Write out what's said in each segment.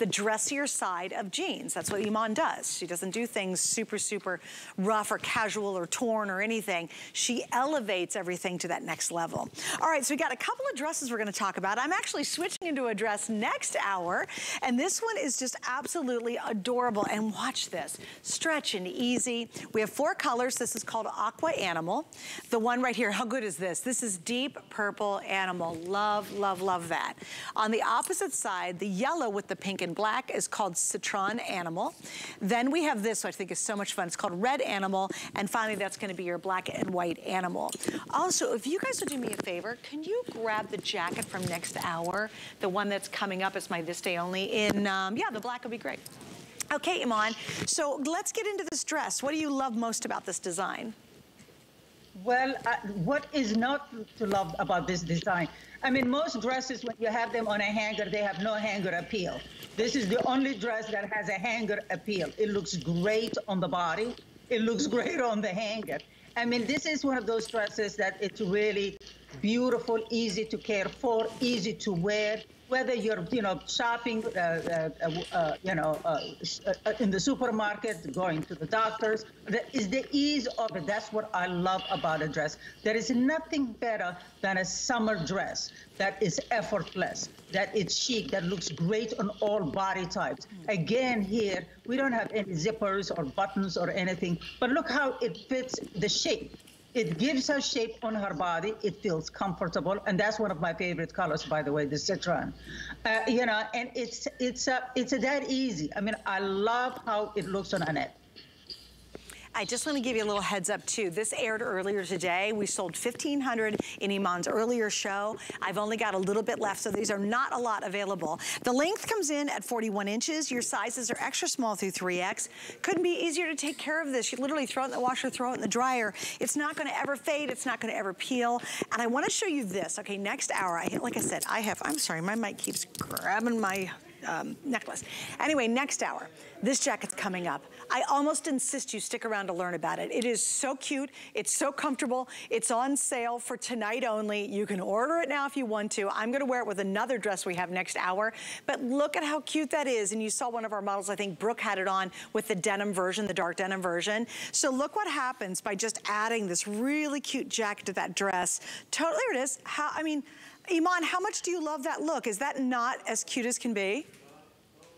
the dressier side of jeans. That's what Iman does. She doesn't do things super, super rough or casual or torn or anything. She elevates everything to that next level. All right, so we got a couple of dresses we're gonna talk about. I'm actually switching into a dress next hour, and this one is just absolutely adorable. And watch this, stretch and easy. We have four colors. This is called Aqua Animal. The one right here, how good is this? This is deep purple animal. Love, love, love that. On the opposite side, the yellow with the pink and black is called Citron Animal. Then we have this, which I think is so much fun. It's called Red Animal. And finally, that's gonna be your black and white animal. Also, if you guys would do me a favor, can you grab the jacket from next hour? The one that's coming up is my This Day Only in, um, yeah, the black would be great. Okay, Iman, so let's get into this dress. What do you love most about this design? Well, uh, what is not to love about this design? I mean, most dresses, when you have them on a hanger, they have no hanger appeal. This is the only dress that has a hanger appeal. It looks great on the body. It looks great on the hanger. I mean, this is one of those dresses that it's really beautiful, easy to care for, easy to wear whether you're, you know, shopping, uh, uh, uh, you know, uh, uh, in the supermarket, going to the doctors, that is the ease of it. That's what I love about a dress. There is nothing better than a summer dress that is effortless, that it's chic, that looks great on all body types. Again, here, we don't have any zippers or buttons or anything, but look how it fits the shape. It gives her shape on her body. It feels comfortable, and that's one of my favorite colors, by the way, the citron. Uh, you know, and it's it's uh, it's that easy. I mean, I love how it looks on Annette. I just want to give you a little heads up too. This aired earlier today. We sold 1,500 in Iman's earlier show. I've only got a little bit left, so these are not a lot available. The length comes in at 41 inches. Your sizes are extra small through 3X. Couldn't be easier to take care of this. You literally throw it in the washer, throw it in the dryer. It's not going to ever fade. It's not going to ever peel. And I want to show you this. Okay, next hour, I, like I said, I have, I'm sorry, my mic keeps grabbing my um, necklace. Anyway, next hour, this jacket's coming up. I almost insist you stick around to learn about it. It is so cute. It's so comfortable. It's on sale for tonight only. You can order it now if you want to. I'm gonna wear it with another dress we have next hour. But look at how cute that is. And you saw one of our models, I think Brooke had it on with the denim version, the dark denim version. So look what happens by just adding this really cute jacket to that dress. Totally, there it is. How, I mean, Iman, how much do you love that look? Is that not as cute as can be?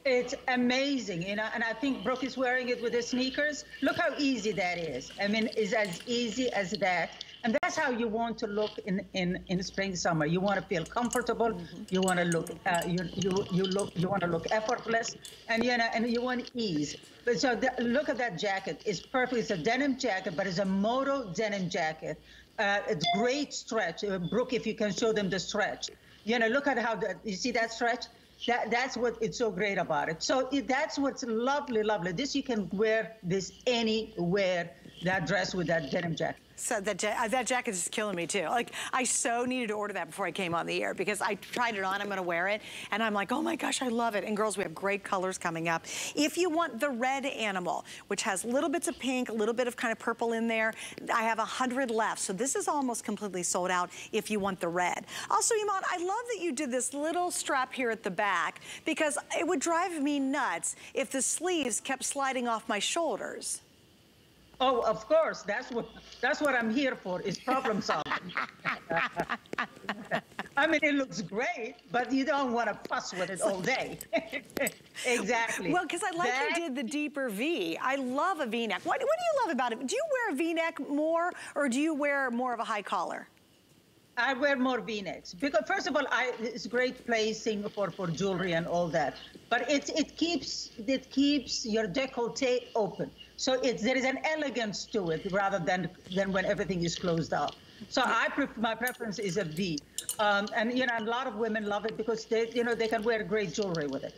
It's amazing, you know, and I think Brooke is wearing it with the sneakers. Look how easy that is. I mean, it's as easy as that. And that's how you want to look in, in, in spring, summer. You want to feel comfortable. Mm -hmm. You want to look, uh, you, you, you look, you want to look effortless, and you know, and you want ease. But so the, look at that jacket. It's perfect. It's a denim jacket, but it's a moto denim jacket. Uh, it's great stretch. Uh, Brooke, if you can show them the stretch. You know, look at how the, you see that stretch? That, that's what it's so great about it. So it, that's what's lovely, lovely. This you can wear this anywhere, that dress with that denim jacket. So that, ja uh, that jacket is killing me too. Like I so needed to order that before I came on the air because I tried it on, I'm gonna wear it. And I'm like, oh my gosh, I love it. And girls, we have great colors coming up. If you want the red animal, which has little bits of pink, a little bit of kind of purple in there, I have a 100 left. So this is almost completely sold out if you want the red. Also, Iman, I love that you did this little strap here at the back because it would drive me nuts if the sleeves kept sliding off my shoulders. Oh, of course. That's what that's what I'm here for. Is problem solving. I mean, it looks great, but you don't want to fuss with it all day. exactly. Well, because I like that... you did the deeper V. I love a V-neck. What, what do you love about it? Do you wear a V-neck more, or do you wear more of a high collar? I wear more V-necks because first of all, I, it's a great placing for, for jewelry and all that. But it it keeps it keeps your décolleté open. So it's, there is an elegance to it rather than, than when everything is closed up. So I pref my preference is a V. Um, and, you know, a lot of women love it because they, you know, they can wear great jewelry with it.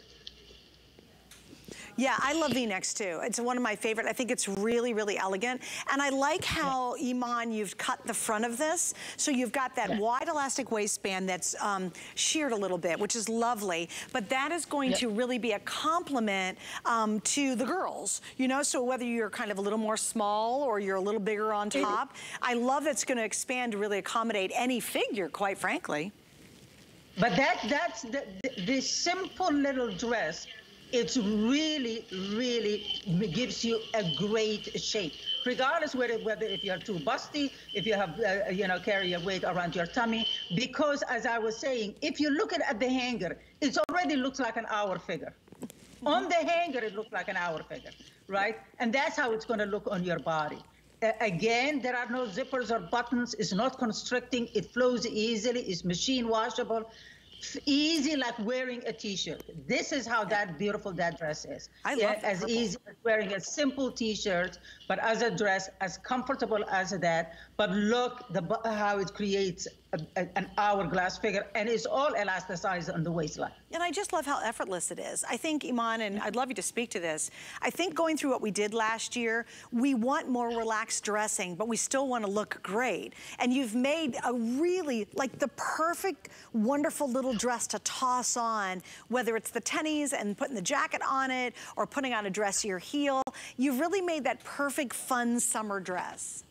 Yeah, I love V-necks too. It's one of my favorite. I think it's really, really elegant. And I like how, Iman, you've cut the front of this. So you've got that yeah. wide elastic waistband that's um, sheared a little bit, which is lovely. But that is going to really be a compliment um, to the girls, you know? So whether you're kind of a little more small or you're a little bigger on top, I love it's gonna expand to really accommodate any figure, quite frankly. But that that's the, the, the simple little dress it's really, really gives you a great shape. Regardless whether, whether if you're too busty, if you have, uh, you know, carry your weight around your tummy. Because as I was saying, if you look at, at the hanger, it already looks like an hour figure. On the hanger, it looks like an hour figure, right? And that's how it's going to look on your body. Uh, again, there are no zippers or buttons. It's not constricting. It flows easily. It's machine washable easy like wearing a t-shirt. This is how that beautiful that dress is. I love as purple. easy as wearing a simple t-shirt, but as a dress, as comfortable as that. But look the how it creates a, a, an hourglass figure, and it's all elasticized on the waistline. And I just love how effortless it is. I think, Iman, and I'd love you to speak to this, I think going through what we did last year, we want more relaxed dressing, but we still want to look great. And you've made a really, like the perfect, wonderful little dress to toss on, whether it's the tennies and putting the jacket on it, or putting on a dressier heel. You've really made that perfect, fun summer dress.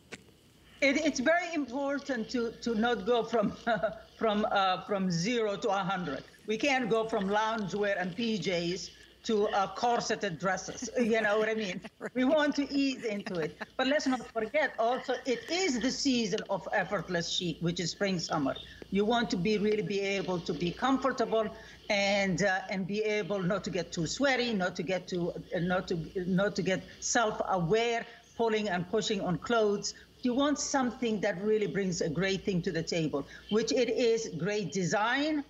It, it's very important to, to not go from, from, uh, from zero to 100. We can't go from loungewear and PJs to uh, corseted dresses. You know what I mean? right. We want to ease into it. But let's not forget also, it is the season of effortless chic, which is spring, summer. You want to be really be able to be comfortable and uh, and be able not to get too sweaty, not to get too uh, not to not to get self-aware, pulling and pushing on clothes, you want something that really brings a great thing to the table, which it is great design,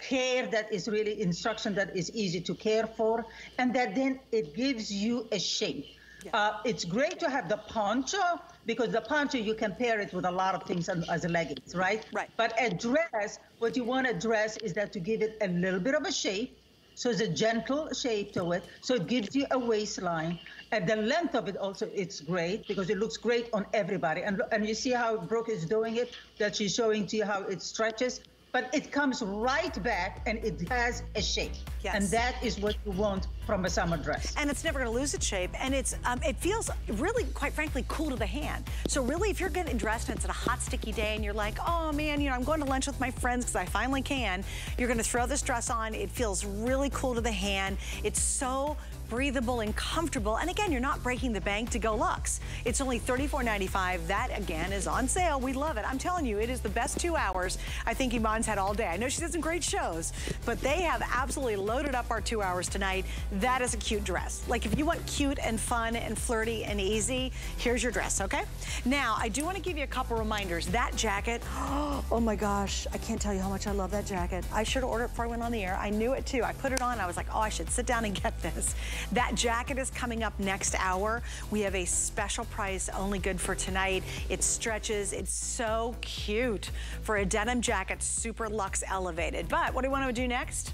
care that is really instruction that is easy to care for, and that then it gives you a shape. Yeah. Uh, it's great to have the poncho because the poncho you can pair it with a lot of things as, a leggings, right? Right. But a dress, what you want a dress is that to give it a little bit of a shape, so it's a gentle shape to it. So it gives you a waistline. And the length of it also, it's great because it looks great on everybody. And, and you see how Brooke is doing it, that she's showing to you how it stretches but it comes right back and it has a shape. Yes. And that is what you want from a summer dress. And it's never gonna lose its shape. And it's um, it feels really, quite frankly, cool to the hand. So really, if you're getting dressed and it's a hot, sticky day and you're like, oh man, you know, I'm going to lunch with my friends because I finally can, you're gonna throw this dress on. It feels really cool to the hand. It's so breathable and comfortable. And again, you're not breaking the bank to go luxe. It's only $34.95. That, again, is on sale. We love it. I'm telling you, it is the best two hours I think Had all day. I know she does some great shows, but they have absolutely loaded up our two hours tonight. That is a cute dress. Like, if you want cute and fun and flirty and easy, here's your dress, okay? Now, I do want to give you a couple reminders. That jacket, oh my gosh, I can't tell you how much I love that jacket. I should have ordered it before I went on the air. I knew it too. I put it on. I was like, oh, I should sit down and get this. That jacket is coming up next hour. We have a special price only good for tonight. It stretches. It's so cute for a denim jacket, super luxe elevated. But what do you want to do next?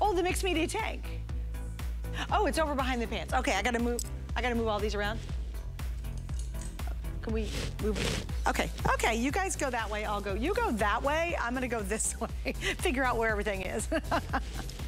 Oh, the mixed media tank. Oh, it's over behind the pants. Okay, I gotta move. I gotta move all these around. Can we move? Okay, okay, you guys go that way, I'll go. You go that way, I'm gonna go this way. Figure out where everything is.